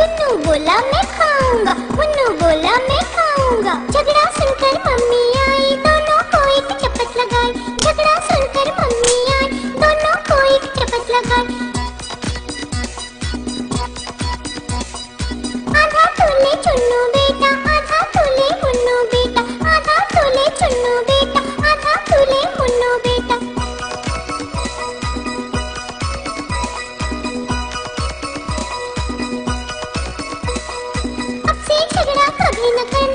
चुन्नू बोला, मैं खाऊँगा। मुन्नू बोला, मैं खाऊँगा। झगड़ा सुनकर मम्मी आई, दोनों को एक चपत लगाई। झगड़ा सुनकर मम्मी आई, दोनों को एक चपत लगाई। आधा तोले चुन्नू みんな